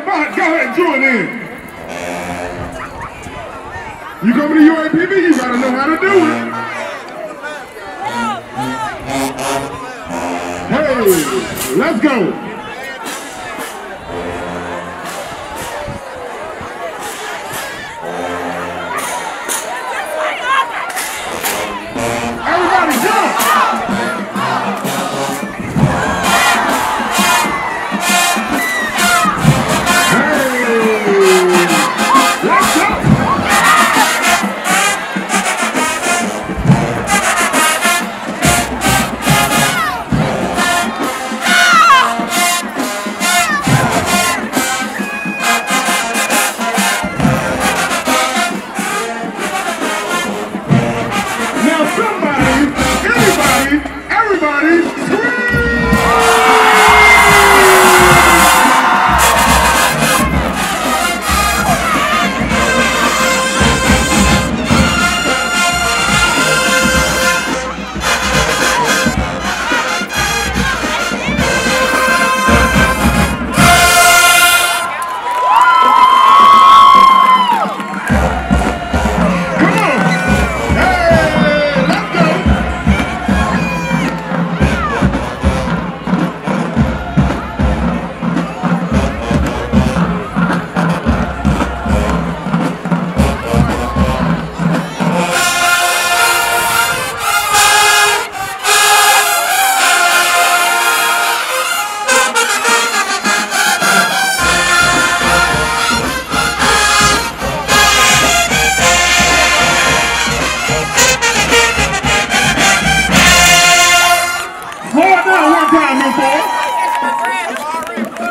right, go ahead, join in. You coming to UAPB, you gotta know how to do it. Hey, let's go.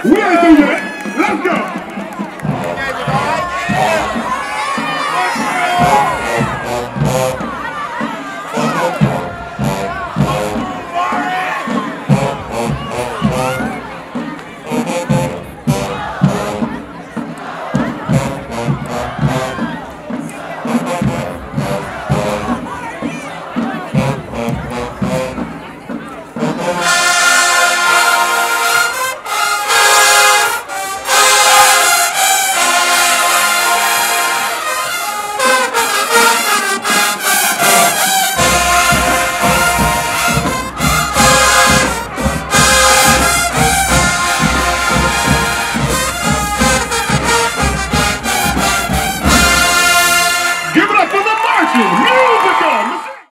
We're doing it. Let's go.